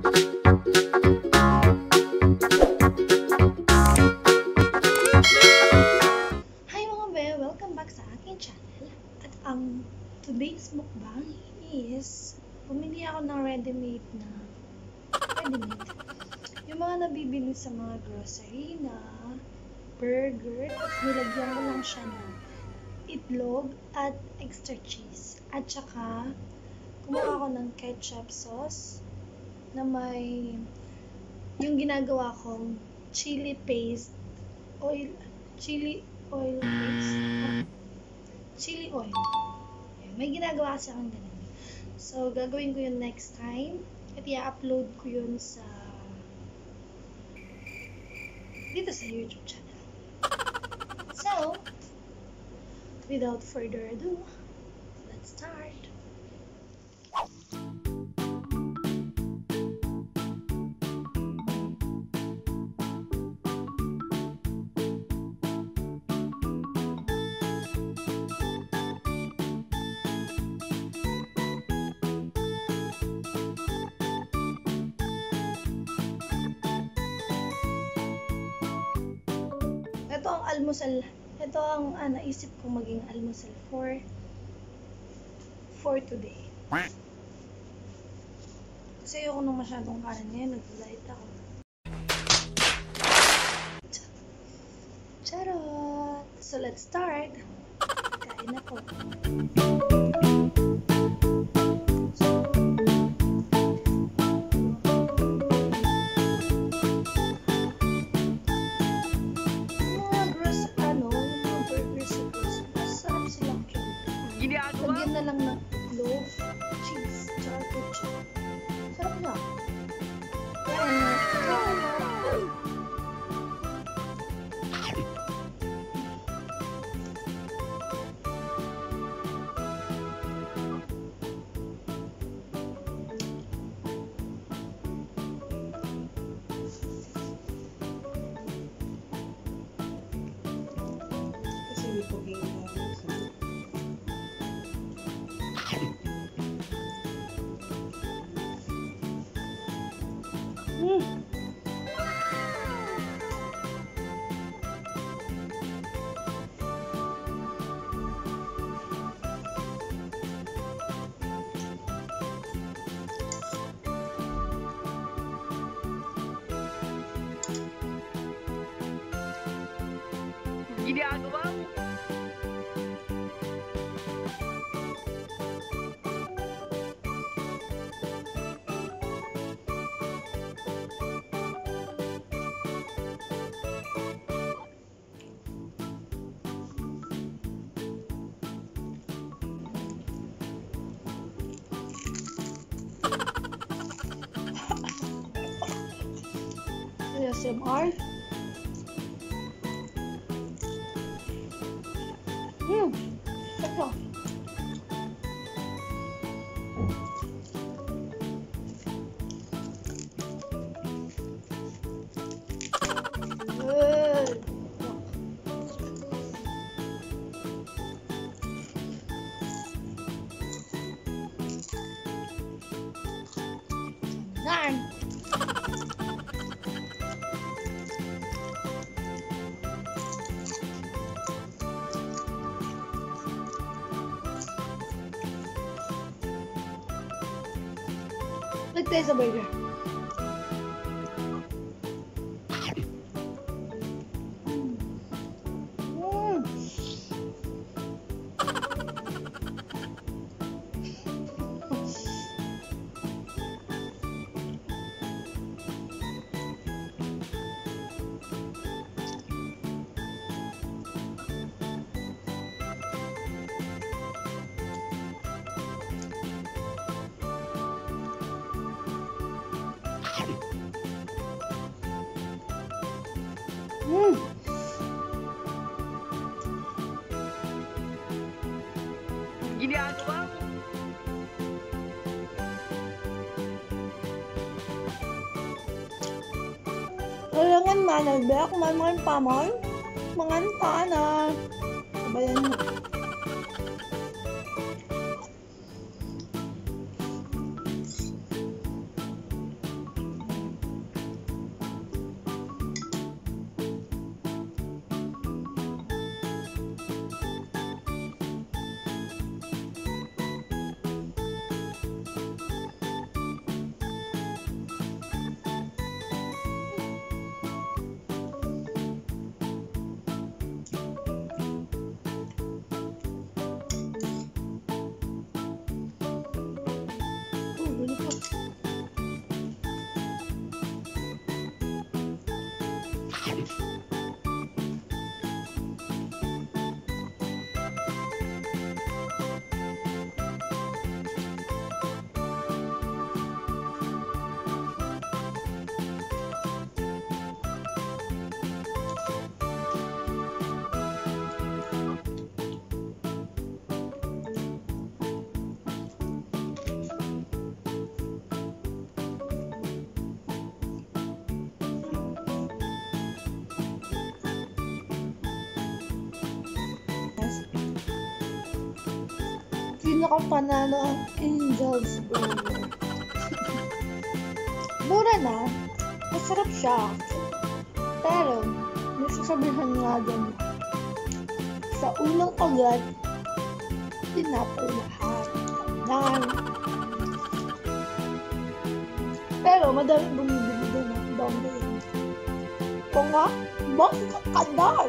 Hi mga be! Welcome back sa aking channel. At ang today's mukbang is pumili ako ng ready-made na ready-made. Yung mga nabibili sa mga grocery na burger. Tapos nilagyan ko lang siya ng itlog at extra cheese. At saka kumuha ako ng ketchup sauce na may yung ginagawa kong chili paste oil chili oil paste. Ah, chili oil. May ginagawa kasi akong ganun. So gagawin ko yun next time. At i-upload ko yun sa dito sa youtube channel. So without further ado let's start almusal. Ito ang ah, naisip kong maging almusal for for today. Kasi ayoko nung masyadong kanin ngayon. Nag-diet ako. Charot! So, let's start. Kain na po. Ginagawa mo ASMR. Done. Nagtayo sa burger. Mm. Ginagawa mo Kailangan manalbek, man pamon, mangan na. Sabayan mo. Gracias. Pinakapanalo ang Angel's Burger. Mura na, masarap siya. Pero, may sasabihan nga dyan sa unang kagat, tinapay lahat. Dan. Pero, madami bumibili doon ng Bombay. Ito nga, mas kakadal.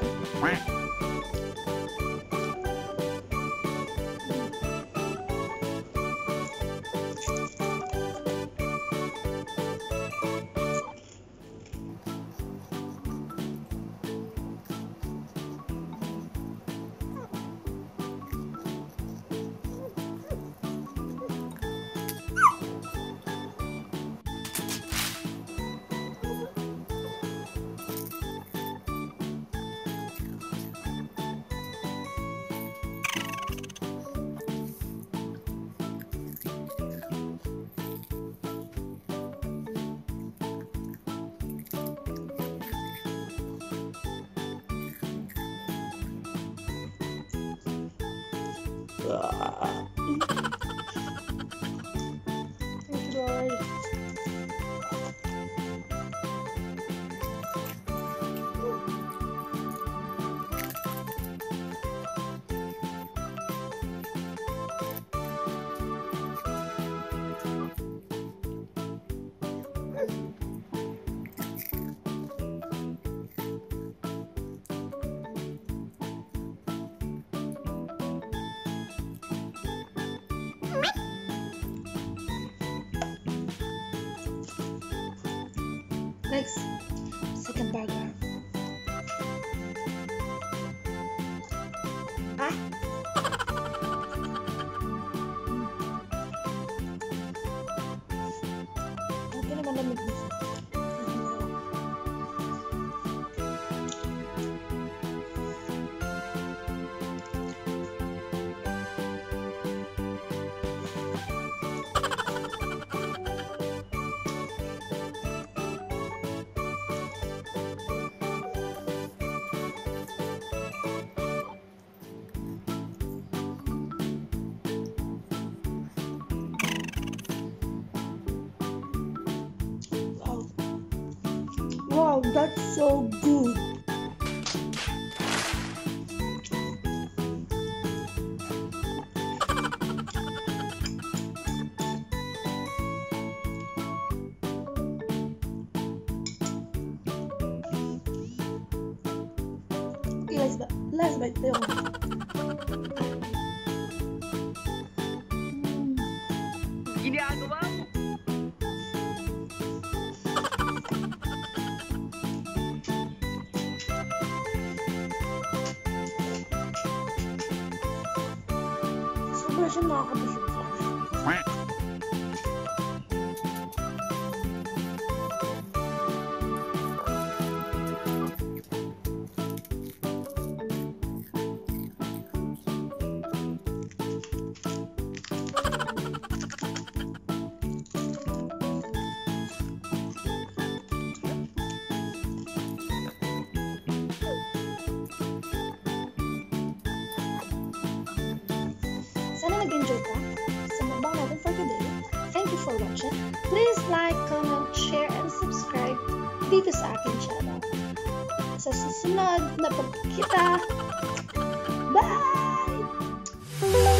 uh, Next, second burger. Ah. Wow, that's so good. Let's let's buy the 나가고 watching. Please like, comment, share, and subscribe dito sa aking channel. Sa susunod na pagkita, bye!